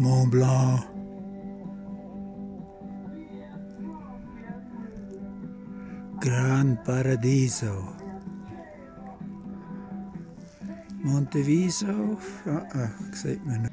Mont Blanc. Gran Paradiso. Monteviso, ah, ah, sieht man